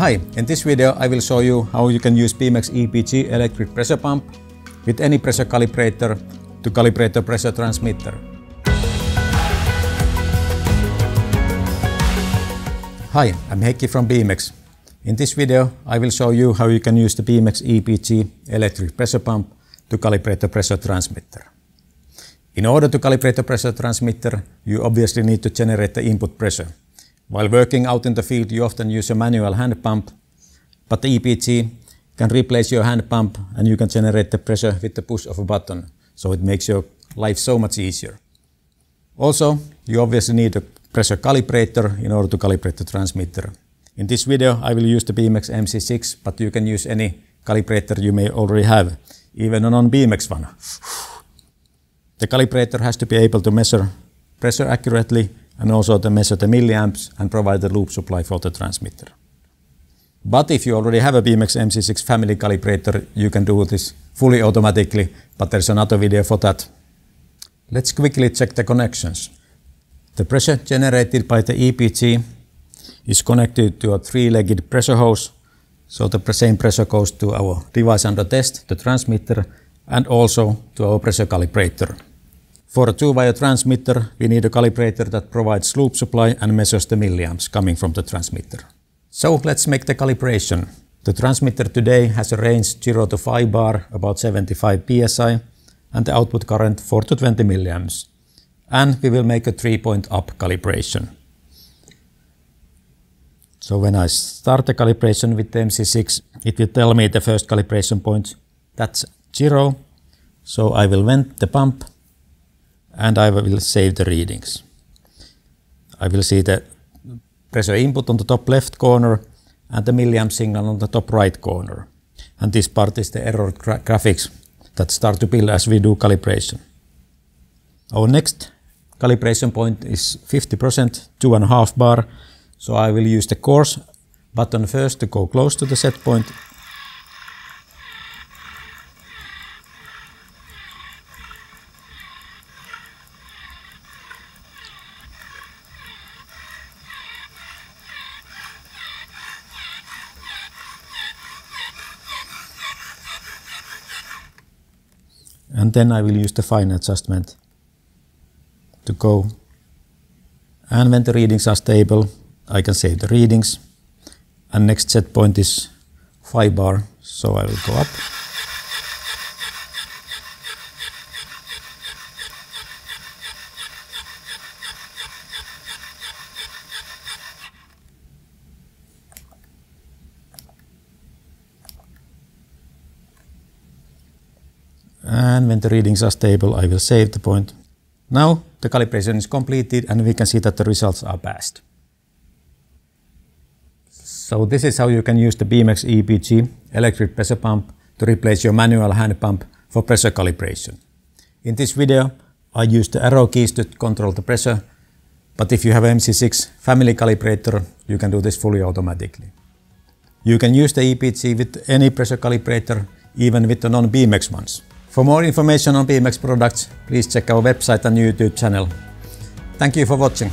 Hi, in this video I will show you how you can use Beamex EPG electric pressure pump with any pressure calibrator to calibrate the pressure transmitter. Hi, I'm Heikki from Beamex. In this video I will show you how you can use the Beamex EPG electric pressure pump to calibrate the pressure transmitter. In order to calibrate the pressure transmitter, you obviously need to generate the input pressure. While working out in the field, you often use a manual hand pump, but the EPG can replace your hand pump and you can generate the pressure with the push of a button, so it makes your life so much easier. Also, you obviously need a pressure calibrator in order to calibrate the transmitter. In this video, I will use the Beamex MC6, but you can use any calibrator you may already have, even a non-Beamex one. The calibrator has to be able to measure pressure accurately and also to measure the milliamps and provide the loop supply for the transmitter. But if you already have a Beamex MC6 family calibrator, you can do this fully automatically, but there's another video for that. Let's quickly check the connections. The pressure generated by the EPG is connected to a three-legged pressure hose, so the same pressure goes to our device under test, the transmitter, and also to our pressure calibrator. For a two-wire transmitter, we need a calibrator that provides loop supply and measures the milliamps coming from the transmitter. So let's make the calibration. The transmitter today has a range 0 to 5 bar, about 75 psi, and the output current 4 to 20 milliamps. And we will make a 3-point up calibration. So when I start the calibration with the MC6, it will tell me the first calibration point. That's 0. So I will vent the pump and I will save the readings. I will see the pressure input on the top left corner and the milliamp signal on the top right corner. And this part is the error gra graphics that start to build as we do calibration. Our next calibration point is 50%, 2.5 bar. So I will use the coarse button first to go close to the set point and then I will use the fine adjustment to go. And when the readings are stable I can save the readings. And next set point is 5 bar so I will go up and when the readings are stable I will save the point. Now the calibration is completed and we can see that the results are passed. So this is how you can use the Beamex EPG electric pressure pump to replace your manual hand pump for pressure calibration. In this video I used the arrow keys to control the pressure, but if you have MC6 family calibrator you can do this fully automatically. You can use the EPG with any pressure calibrator, even with the non-Beamex ones. For more information on Beamex products, please check our website and YouTube channel. Thank you for watching.